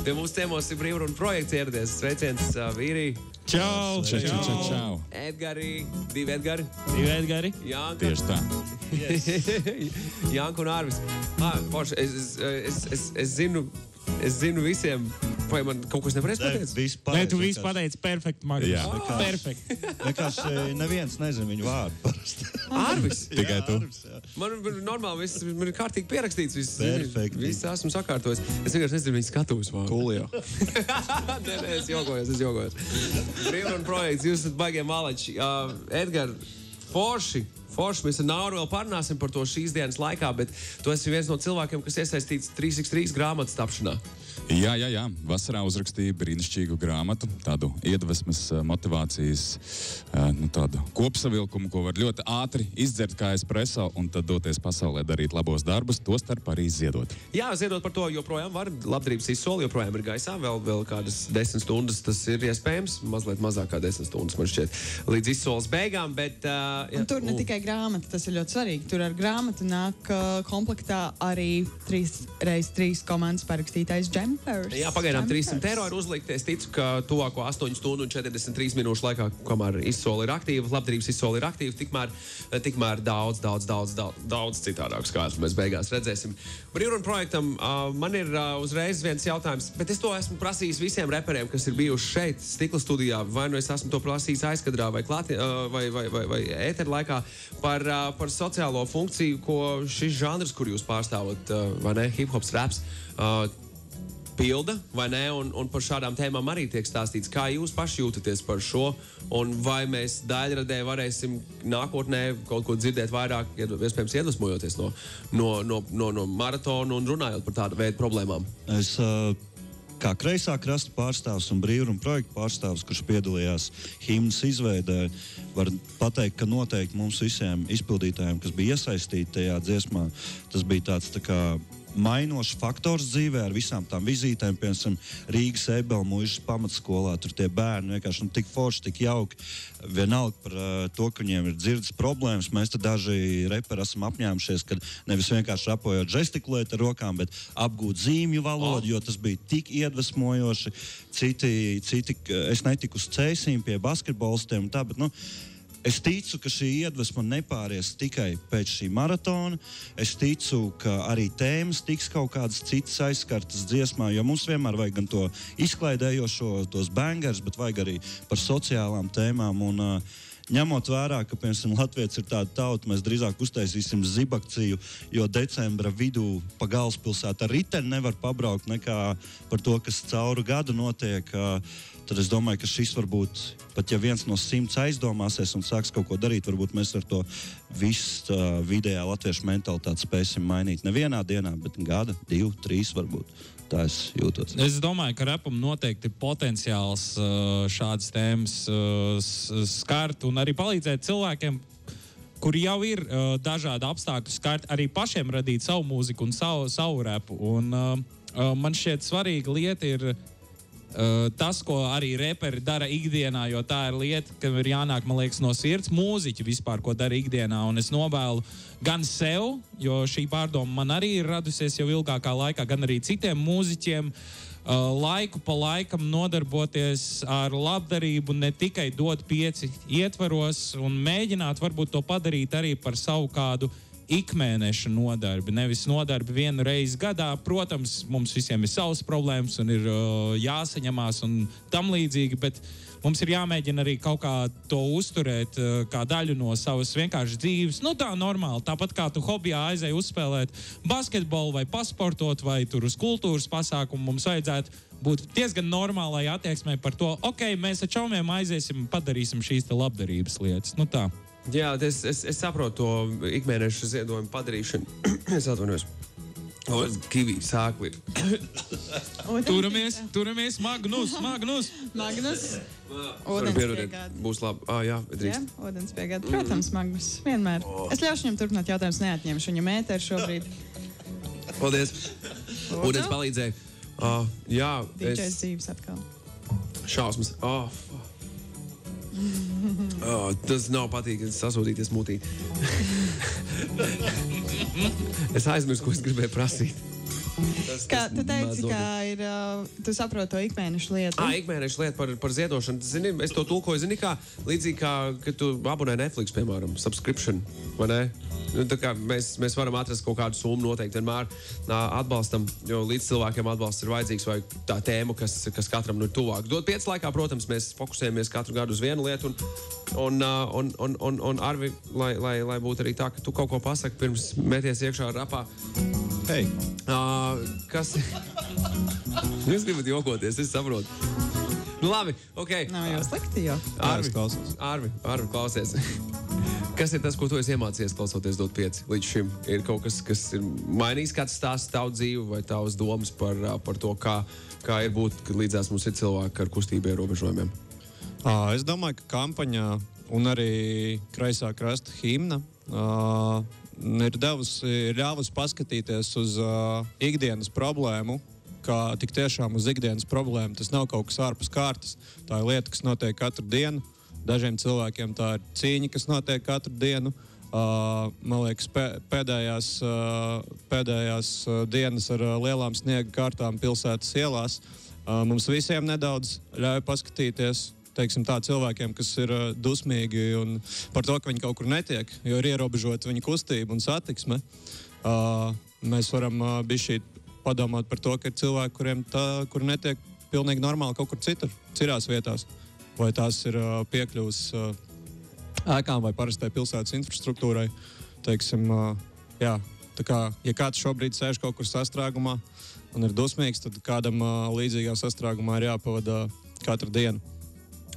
Pie mums ciemos ir brīvruna projekts ieradies. Sveiciens uh, vīrī. Čau, čau, čau, čau, čau. Edgari, divi Edgari. Divi Edgari. Jānka. Tieši tā. Jānka un Ārvis. Ah, forši, es, es, es, es, es zinu, es zinu visiem. Vai man kaut kas nepareizi pateicis? Viss Nē, tu vienkārši- pateici perfekti, Magnus. Jā. Perfekti. Vienkārši neviens nezina viņu vārdu. parasti. Ārvis. Tikai Jā, tu. Arvis, jā. Man ir normāli, viss man ir kārtīgi pierakstīts. Viss, Perfekti. viss esmu sakārtojis. Es vienkārši nezinu, viņas skatos. Cool, jā. nē, nē, es jokojos, es jokojos. Brīvruna projekts, jūs esat baigiem malači. Uh, Edgars, forši. Forši mēs ar Nauru vēl parunāsim par to šīs dienas laikā, bet tu esi viens no cilvēkiem, kas iesaistīts 3x3 grāmatas tapšanā. Jā, jā, jā. Vasarā uzrakstīju brīnišķīgu grāmatu, tādu iedvesmas, eh, motivācijas eh, nu, tādu kopsavilkumu, ko var ļoti ātri izdzert kā espreso un tad doties pasaulē darīt labos darbus, tostarp arī ziedot. Jā, ziedot par to, joprojām var. Labdarības izsoli joprojām ir gaisā. Vēl, vēl kādas desmit stundas tas ir iespējams. Mazliet mazāk kā desmit stundas man šķiet. Līdz izsoles beigām. Bet, uh, Un tur ne tikai grāmata, tas ir ļoti svarīgi. Tur ar grāmatu nāk uh, komplektā arī 3x3 komandas parakstītais džempers. Jā, pagaidām Džempers. 300 eiro ir uzlikti. Es ticu, ka tuvāko 8 stundu un 43 minūšu laikā, kamēr izsole ir aktīva, labdarības izsole ir aktīva, tikmēr, tikmēr daudz, daudz, daudz, daudz, daudz citādāk skaitļu mēs beigās redzēsim. Brīvruna projektam uh, man ir uh, uzreiz viens jautājums, bet es to esmu prasījis visiem reperiem, kas ir bijuši šeit, stikla studijā. Vai nu es esmu to prasījis aizkadrā vai, klāti, uh, vai, vai, vai, vai ēteru laikā par, uh, par sociālo funkciju, ko šis žanrs, kur jūs pārstāvat, uh, vai ne, hip hops, raps. Uh, pilda, vai ne? Un, un par šādām tēmām arī tiek stāstīts. Kā jūs paši jūtaties par šo, un vai mēs daļradē varēsim nākotnē kaut ko dzirdēt vairāk, iespējams, iedvesmojoties no, no, no, no, no maratona un runājot par tādu veidu problēmām. Es, uh, kā kreisā krasta pārstāvs un brīvuma projekta pārstāvs, kurš piedalījās himnas izveidē, var pateikt, ka noteikti mums visiem izpildītājiem, kas bija iesaistīti tajā dziesmā, tas bija tāds tā kā. Mainošs faktors dzīvē ar visām tām vizītēm, piemēram, Rīgas ebela mūžas pamatskolā. Tur tie bērni vienkārši nu, tik forši, tik jauki. Vienalga par uh, to, ka viņiem ir dzirdes problēmas. Mēs daži reperi esam apņēmušies, ka nevis vienkārši rapojot, žestikulēt ar rokām, bet apgūt zīmju valodu, jo tas bija tik iedvesmojoši. Citi, citi es netiku uz cēsīm pie basketbolistiem un tā, bet, nu, Es ticu, ka šī iedvesma nepāries tikai pēc šī maratona. Es ticu, ka arī tēmas tiks kaut kādas citas aizskartas dziesmā, jo mums vienmēr vajag gan to izklaidējošo, tos bangers, bet vajag arī par sociālām tēmām. Un, uh, Ņemot vērā, ka piemēram, Latvijas ir tāda tauta, mēs drīzāk uztaisīsim zibakciju, jo decembra vidū pa galvaspilsētu ar riteni nevar pabraukt nekā par to, kas cauru gadu notiek. Tad es domāju, ka šis varbūt pat ja viens no simts aizdomāsies un sāks kaut ko darīt, varbūt mēs ar to visu uh, vidējā latviešu mentalitāti spēsim mainīt. Nevienā dienā, bet gada, divu, trīs varbūt. Tā es jūtos. Es domāju, ka rapam noteikti ir potenciāls uh, šādas tēmas uh, skart un arī palīdzēt cilvēkiem, kuri jau ir uh, dažādi apstākļi, skart arī pašiem radīt savu mūziku un savu, savu repu. Un, uh, uh, man šķiet, svarīga lieta ir uh, tas, ko arī reperi dara ikdienā, jo tā ir lieta, kam ir jānāk liekas, no sirds. Mūziķi vispār, ko dara ikdienā. Un es novēlu gan sev, jo šī pārdoma man arī ir radusies jau ilgākā laikā, gan arī citiem mūziķiem. Uh, laiku pa laikam nodarboties ar labdarību, ne tikai dot pieci ietvaros un mēģināt varbūt to padarīt arī par savu kādu ikmēneša nodarbi, nevis nodarbi vienu reizi gadā. Protams, mums visiem ir savas problēmas un ir uh, jāsaņemās un tam līdzīgi, bet mums ir jāmēģina arī kaut kā to uzturēt uh, kā daļu no savas vienkāršas dzīves. Nu, tā normāli, tāpat kā tu hobijā aizēji uzspēlēt basketbolu vai pasportot vai tur uz kultūras pasākumu, mums vajadzētu būt diezgan normālai attieksmei par to, ok, mēs ar čaumiem aiziesim un padarīsim šīs labdarības lietas. Nu, tā. Jā, es, es, es saprotu to ikmēneša ziedojumu padarīšanu. es atvainojos. Kivī sākli Turamies, turamies, Magnus, Magnus! Magnus. Pierodēt. piegāde. Būs labi. Ah, jā, Jā, drīkst. ūdens piegāde. Protams, Magnus. Vienmēr. Es ļaušu viņam turpināt jautājumus, neatņemšu viņam ēteru šobrīd. Paldies. Ūdens palīdzēja. Uh, jā, Dīdžais es dzīves atkal. šausmas. Oh. Oh, tas nav patīkami sasūtīties mutī. es aizmirsu, ko es gribēju prasīt. Tas, Kā tas tu teici, ka ir, uh, tu saproti to ikmēneša lietu. Ah, ikmēneša lieta par, par ziedošanu. Zini, es to tulkoju, zini, kā līdzīgi kā, kad tu abonē Netflix, piemēram, subscription, vai ne? Nu, mēs, mēs varam atrast kaut kādu summu, noteikti vienmēr atbalstam, jo līdz cilvēkiem atbalsts ir vajadzīgs, vai tā tēma, kas, kas katram ir tuvāk. Dot pieci laikā, protams, mēs fokusējamies katru gadu uz vienu lietu, un, un, ā, un, un, un, un Arvi, lai, lai, lai būtu arī tā, ka tu kaut ko pasaki pirms meties iekšā rapā. Hei, Uh, kas? Jūs gribat jokoties, es saprotu. Nu, labi, ok. Nav jau slikti, jo. Arvi, es klausos. Arvi, Arvi, klausies. Kas ir tas, ko tu esi iemācījies, klausoties dot pieci līdz šim? Ir kaut kas, kas ir mainījis, kāds stāsts tavu dzīvi vai tavas domas par, ā, par to, kā, kā ir būt, kad līdzās mums ir cilvēki ar kustību ierobežojumiem. Es domāju, ka kampaņā un arī kreisā krasta himna ā, ir devusi, ļāvusi paskatīties uz ā, ikdienas problēmu. Kā tik tiešām uz ikdienas problēmu tas nav kaut kas ārpus kārtas. Tā ir lieta, kas notiek katru dienu. Dažiem cilvēkiem tā ir cīņa, kas notiek katru dienu. Uh, man liekas, pē- pēdējās, uh, pēdējās uh, dienas ar uh, lielām sniega kārtām pilsētas ielās uh, mums visiem nedaudz ļauj paskatīties. Teiksim, tā cilvēkiem, kas ir uh, dusmīgi par to, ka viņi kaut kur netiek, jo ir ierobežota viņa kustība un satiksme. Uh, mēs varam uh, bišķīt padomāt par to, ka ir cilvēki, kuriem tā, kur netiek pilnīgi normāli kaut kur citur, citās vietās. Vai tās ir uh, piekļuvis uh, ēkām vai parastai pilsētas infrastruktūrai. Teiksim, uh, jā, tā kā, ja kāds šobrīd sēž kaut kur sastrēgumā un ir dusmīgs, tad kādam uh, līdzīgā sastrēgumā ir jāpavada katru dienu.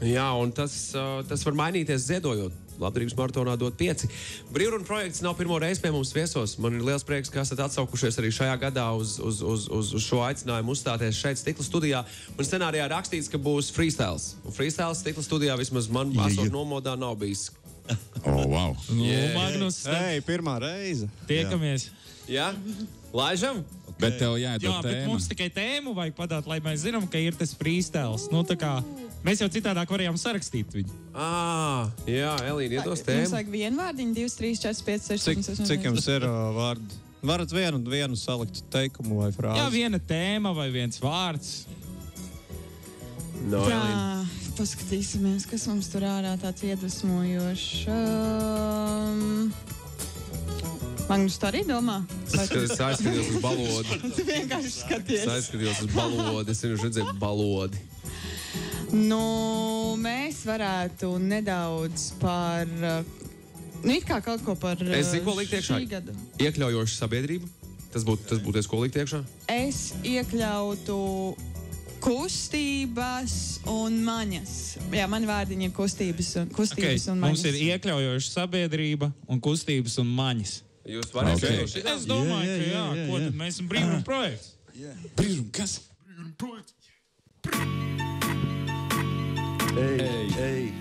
Jā, un tas, ā, tas var mainīties ziedojot. Labdarības maratonā dot pieci. Brīvruna projekts nav pirmo reizi pie mums viesos. Man ir liels prieks, ka esat atsaukušies arī šajā gadā uz, uz, uz, uz, uz šo aicinājumu uzstāties šeit, Stikla studijā. Un scenārijā rakstīts, ka būs freestyle. Un freestyle Stikla studijā vismaz man Jā, jā. nomodā nav bijis. Oh, wow. Nu, Yeah. Magnus, Hei, pirmā reize! tiekamies. Jā, laižam! Bet tev jāiedod Jā, bet tēma. mums tikai tēmu vajag padāt, lai mēs zinām, ka ir tas freestyle. Nu, tā kā mēs jau citādāk varējām sarakstīt viņu. Ah, jā, Elīna, iedos Mums tēmu. vajag vienu vārdiņu, 2, 3, 4, 5, 6, Cik, 7, 8. cik jums ir uh, vārdi? Varat vienu, vienu salikt teikumu vai frāzi? Jā, viena tēma vai viens vārds. No, Elīna. Tā, paskatīsimies, kas mums tur ārā tāds iedvesmojošs. Um, Magnus, tu arī domā? Vai tu, Es aizskatījos uz balodi. tu vienkārši Es skaties? aizskatījos uz balodi. Es vienkārši redzēju balodi. Nu, mēs varētu nedaudz par. Nu, it kā kaut ko par. Es zinu, ko uh, likt iekšā. šī gada. Iekļaujoša sabiedrība. Tas būtu tas, būtu, ko likt iekšā. Es iekļautu kustības un maņas. Jā, man vārdiņi ir kustības un, Okay. kustības un maņas. Mums ir iekļaujoša sabiedrība un kustības un maņas. Jūs varat Ok. okay. šeit Es domāju, jā, ka jā, jā, ko tad mēs esam brīvuma projekts. Brīžum, kas? Ej, ej.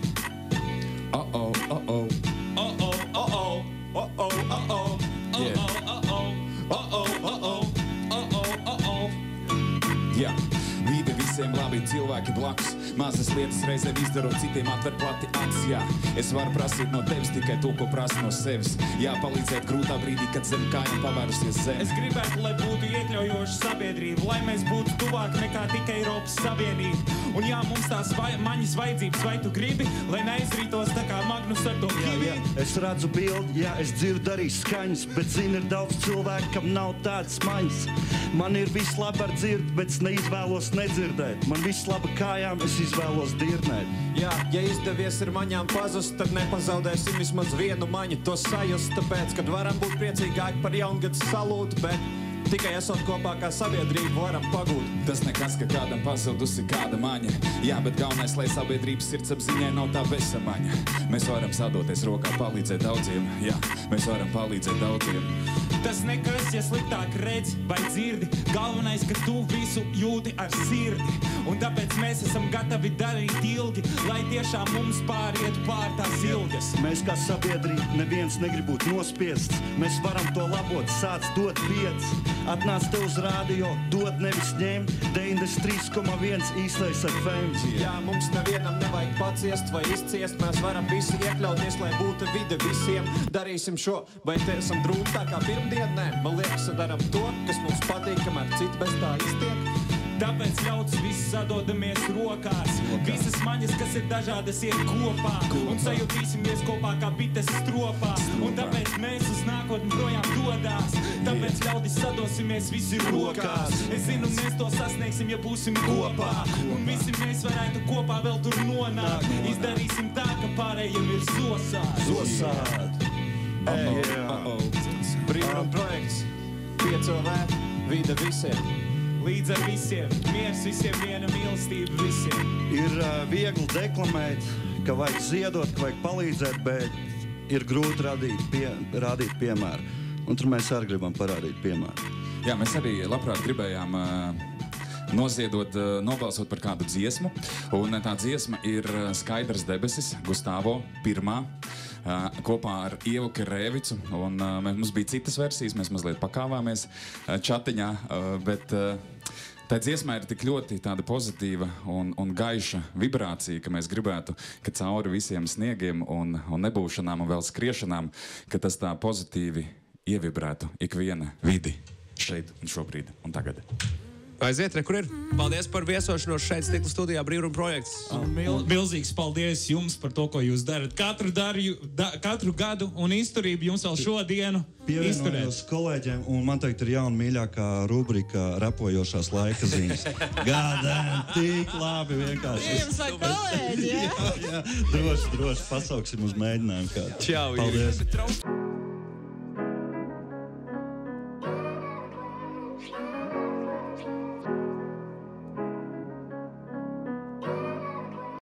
Oh, oh, oh, oh. Oh, oh, oh, oh. Oh, oh, oh, oh. Oh, Yeah. oh, oh, oh. Oh, oh, oh, oh. Oh, oh, oh, oh. Jā, vide visiem labi cilvēki blakus. Mazas lietas reizēm izdarot, citiem atver plati acis. Jā, es varu prasīt no tevis tikai to, ko prasu no sevis. Jā, palīdzēt grūtā brīdī, kad zem kājām pavērusies Es zeme. gribētu, lai būtu iekļaujoša sabiedrība, lai mēs būtu tuvāk nekā tikai Eiropas Savienība. Un jā, mums tās vai, maņas vajadzības, vai tu gribi, lai neaizrītos tā kā Magnus ar to kivi. Es redzu bildi, jā, es dzirdu arī skaņas, bet zinu, ir daudz cilvēku, kam nav tādas maņas. Man ir viss labi ar dzirdi, bet es neizvēlos nedzirdēt. Man viss labi kājām, es izvēlos dirnēt. Jā, ja izdevies ar maņām pazust, tad nepazaudēsim vismaz vienu maņu. To sajust, tāpēc, kad varam būt priecīgāki par jaungadu salūtu, bet tikai esot kopā kā sabiedrība varam pagūt. Tas nekas, ka kādam pazudusi kāda maņa. Jā, bet galvenais, lai sabiedrības sirdsapziņai nav tā besamaņa. Mēs varam sadoties rokā, palīdzēt daudziem. Jā, mēs varam palīdzēt daudziem. Tas nekas, ja sliktāk redz vai dzirdi. Galvenais, ka tu visu jūti ar sirdi. Un tāpēc mēs esam gatavi darīt ilgi, lai tiešām mums pāriet pār tās ilgas. Mēs kā sabiedrība neviens negrib būt nospiests. Mēs varam to labot, sāc dot pieci. Atnāc te uz rādio, dod nevis ņem 93,1 īstais FM. Jā, mums nevienam nevajag paciest vai izciest. Mēs varam visi iekļauties, lai būtu vide visiem. Darīsim šo, vai te esam drūmi tā kā pirmdien? Nē, man liekas, darām to, kas mums patīk, kamēr citi bez tā iztiek. Tāpēc ļauts visi sadodamies rokās. Visas maņas, kas ir dažādas, iet kopā. Un sajutīsimies kopā kā bites stropā. Un tāpēc mēs uz nākotni projām dodās. Tāpēc ļaudis sadosimies visi rokās. Es zinu, mēs to sasniegsim, ja būsim kopā. Un visi mēs varētu kopā vēl tur nonākt. Izdarīsim tā, ka pārējiem ir zosās. Zosāt! Brīvuma projekts, piecēlē, vide visiem. Līdz ar visiem, miers visiem, viena mīlestība visiem. Ir uh, viegli deklamēt, ka vajag ziedot, ka vajag palīdzēt, bet ir grūti radīt, pie, rādīt piemēru. Un tur mēs arī gribam parādīt piemēru. Jā, mēs arī labprāt gribējām uh, noziedot, nobalsot par kādu dziesmu. Un tā dziesma ir Skaidrs debesis, Gustavo pirmā. Kopā ar Ievu Krēvicu. Un, mums bija citas versijas, mēs mazliet pakāvāmies. Uh, bet, Tā dziesmā ir tik ļoti pozitīva un, un gaiša vibrācija, ka mēs gribētu, ka cauri visiem sniegiem un, un nebūšanām un vēl skriešanām, ka tas tā pozitīvi ievibrētu ikviena vidi šeit un šobrīd un tagad. Aiziet, re, kur ir? Paldies par viesošanos šeit, Stikla studijā, Brīvuma projekts. Mil, milzīgs paldies jums par to, ko jūs darat. Katru, darju, da, katru gadu un izturību jums vēl šodienu. Pievienojos kolēģiem, un man teikt, ir jauna mīļākā rubrika rapojošās laika ziņas. Gādām, tik labi vienkārši. Jums vajag kolēģi, jā? Jā, droši, droši pasauksim uz mēģinājumu kādu. Čau. Paldies!